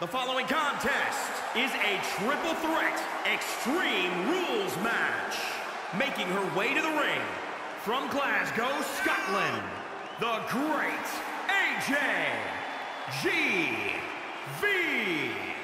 The following contest is a triple threat extreme rules match. Making her way to the ring from Glasgow, Scotland, the great AJ GV.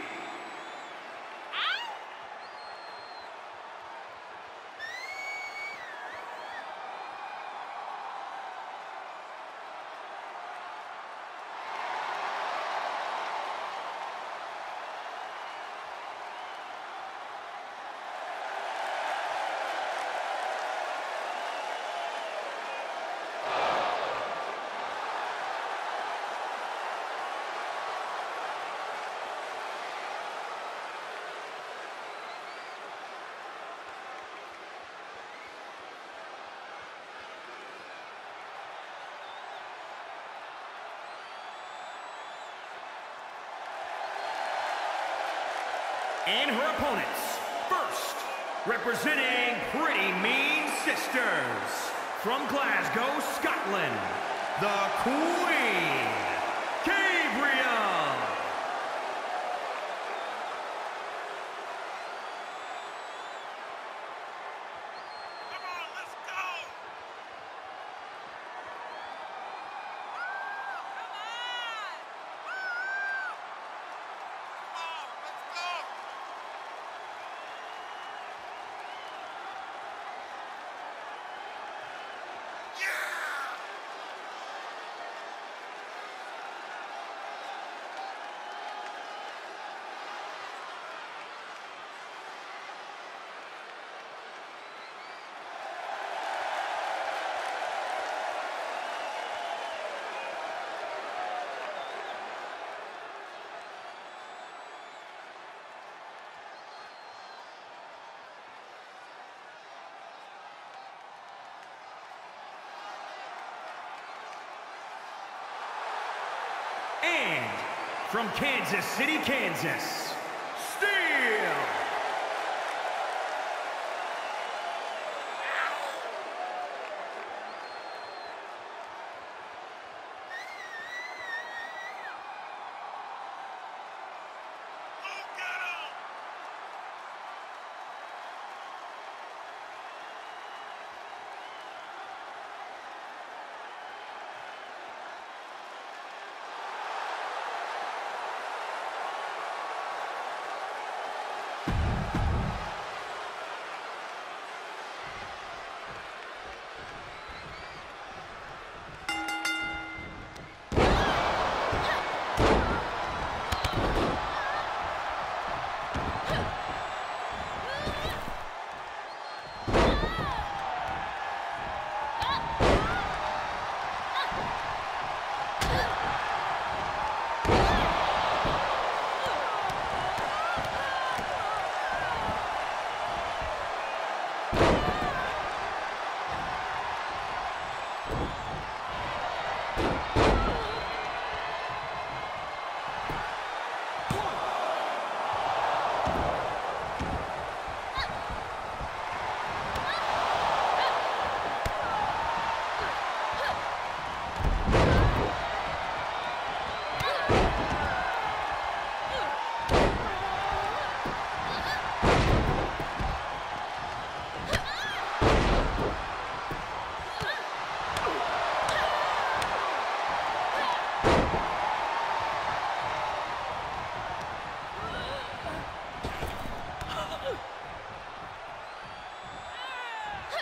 And her opponents. First, representing Pretty Mean Sisters from Glasgow, Scotland, the Queen, from Kansas City, Kansas,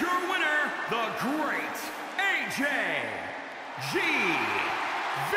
your winner, the great AJ GV.